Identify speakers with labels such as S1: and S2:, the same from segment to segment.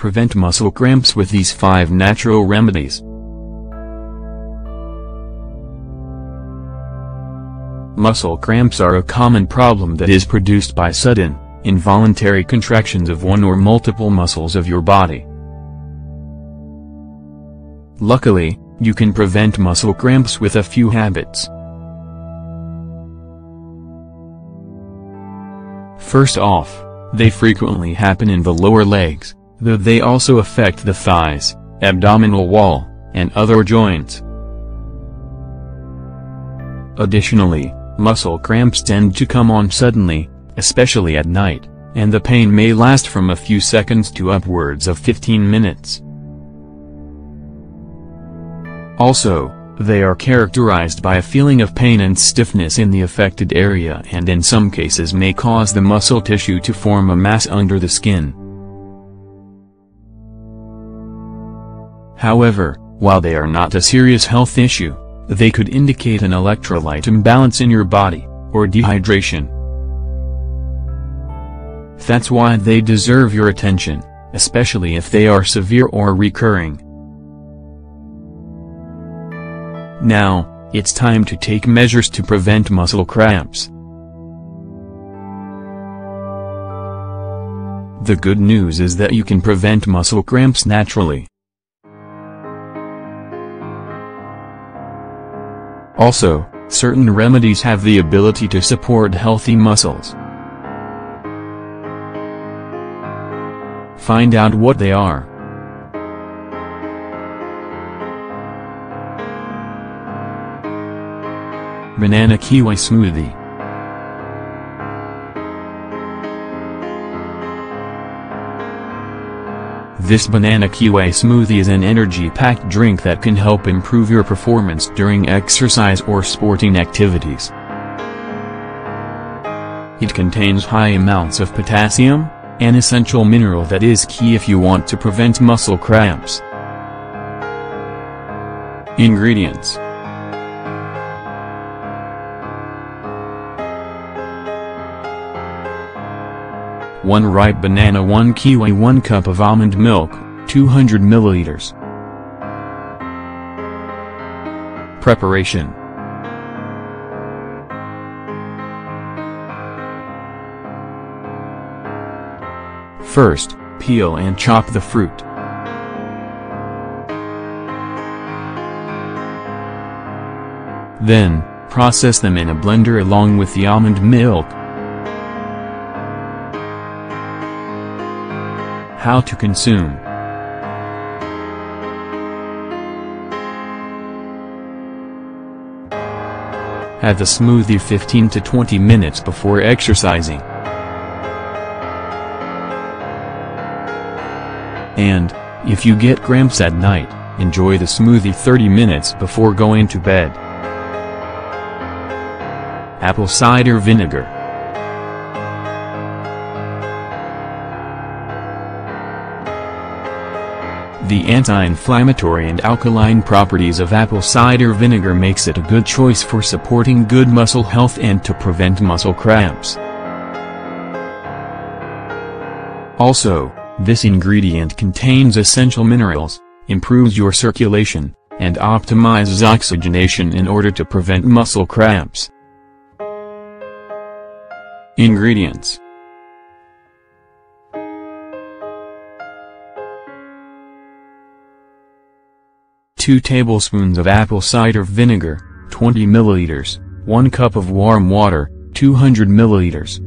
S1: Prevent muscle cramps with these 5 natural remedies. Muscle cramps are a common problem that is produced by sudden, involuntary contractions of one or multiple muscles of your body. Luckily, you can prevent muscle cramps with a few habits. First off, they frequently happen in the lower legs, though they also affect the thighs, abdominal wall, and other joints. Additionally, muscle cramps tend to come on suddenly, especially at night, and the pain may last from a few seconds to upwards of 15 minutes. Also, they are characterized by a feeling of pain and stiffness in the affected area and in some cases may cause the muscle tissue to form a mass under the skin. However, while they are not a serious health issue, they could indicate an electrolyte imbalance in your body, or dehydration. That's why they deserve your attention, especially if they are severe or recurring. Now, it's time to take measures to prevent muscle cramps. The good news is that you can prevent muscle cramps naturally. Also, certain remedies have the ability to support healthy muscles. Find out what they are. Banana Kiwi Smoothie This banana kiwi smoothie is an energy-packed drink that can help improve your performance during exercise or sporting activities. It contains high amounts of potassium, an essential mineral that is key if you want to prevent muscle cramps. Ingredients 1 ripe banana 1 kiwi 1 cup of almond milk, 200 milliliters. Preparation First, peel and chop the fruit. Then, process them in a blender along with the almond milk. How to consume Have the smoothie 15 to 20 minutes before exercising. And, if you get cramps at night, enjoy the smoothie 30 minutes before going to bed. Apple cider vinegar The anti-inflammatory and alkaline properties of apple cider vinegar makes it a good choice for supporting good muscle health and to prevent muscle cramps. Also, this ingredient contains essential minerals, improves your circulation, and optimizes oxygenation in order to prevent muscle cramps. Ingredients 2 tablespoons of apple cider vinegar, 20 milliliters, 1 cup of warm water, 200 milliliters.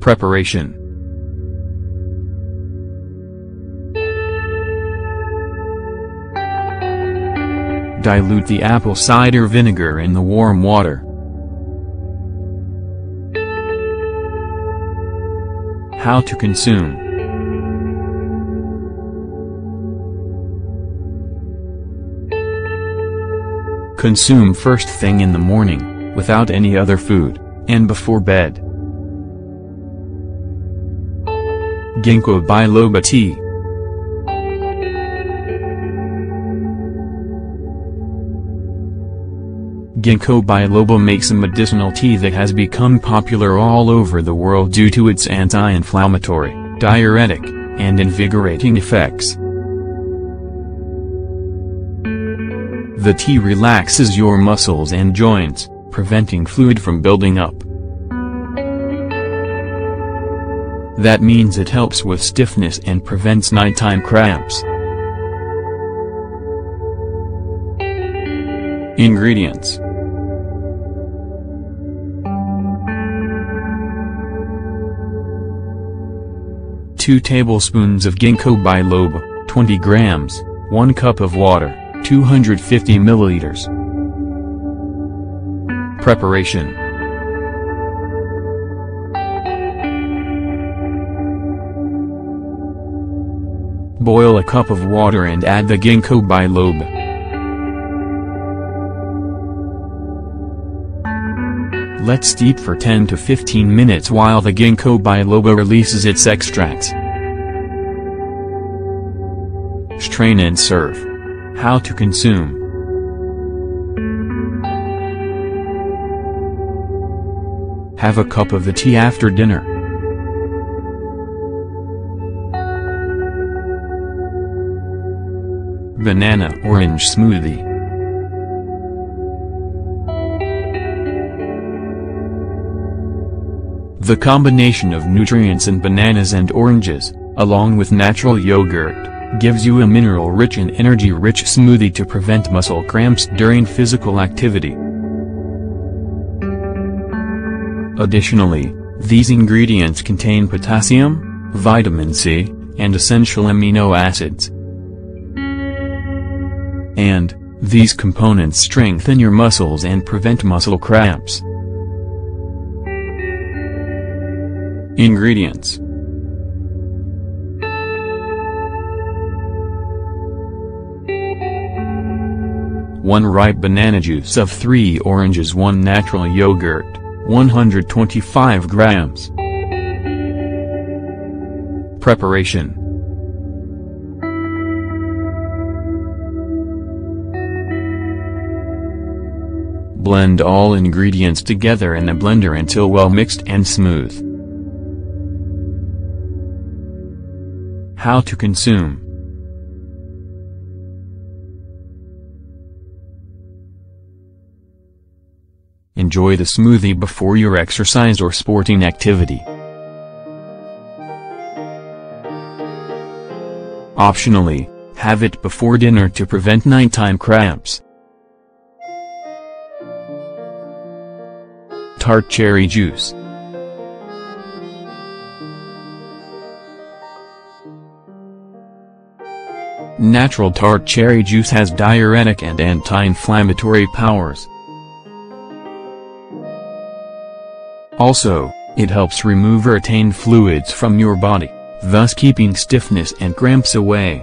S1: Preparation Dilute the apple cider vinegar in the warm water. How to consume Consume first thing in the morning, without any other food, and before bed. Ginkgo biloba tea Ginkgo biloba makes a medicinal tea that has become popular all over the world due to its anti-inflammatory, diuretic, and invigorating effects. The tea relaxes your muscles and joints, preventing fluid from building up. That means it helps with stiffness and prevents nighttime cramps. Ingredients Two tablespoons of ginkgo biloba, 20 grams, 1 cup of water, 250 milliliters. Preparation Boil a cup of water and add the ginkgo biloba. Let steep for 10 to 15 minutes while the ginkgo biloba releases its extracts. Strain and serve. How to consume. Have a cup of the tea after dinner. Banana Orange Smoothie The combination of nutrients in bananas and oranges, along with natural yogurt, gives you a mineral-rich and energy-rich smoothie to prevent muscle cramps during physical activity. Additionally, these ingredients contain potassium, vitamin C, and essential amino acids. And, these components strengthen your muscles and prevent muscle cramps. Ingredients One ripe banana juice of 3 oranges 1 natural yogurt, 125 grams. Preparation Blend all ingredients together in a blender until well mixed and smooth. How to consume Enjoy the smoothie before your exercise or sporting activity. Optionally, have it before dinner to prevent nighttime cramps. Tart cherry juice Natural tart cherry juice has diuretic and anti-inflammatory powers. Also, it helps remove retained fluids from your body, thus keeping stiffness and cramps away.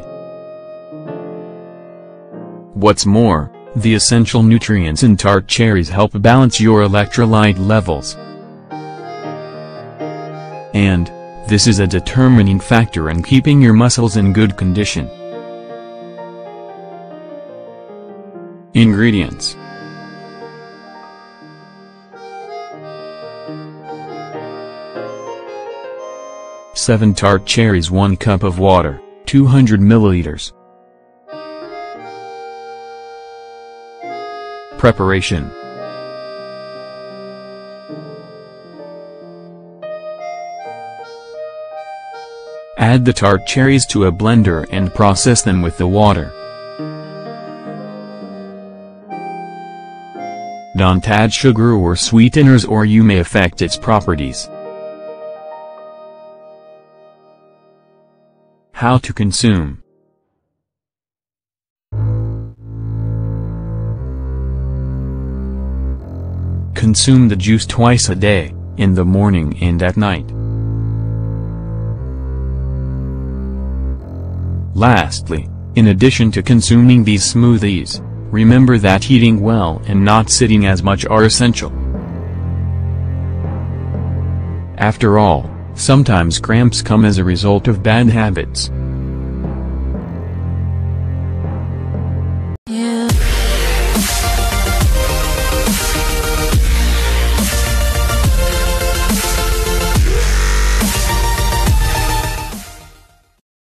S1: What's more, the essential nutrients in tart cherries help balance your electrolyte levels. And, this is a determining factor in keeping your muscles in good condition. Ingredients Seven tart cherries 1 cup of water, 200 milliliters. Preparation Add the tart cherries to a blender and process them with the water. Don't add sugar or sweeteners or you may affect its properties. How to consume Consume the juice twice a day, in the morning and at night. Lastly, in addition to consuming these smoothies, remember that eating well and not sitting as much are essential. After all, sometimes cramps come as a result of bad habits.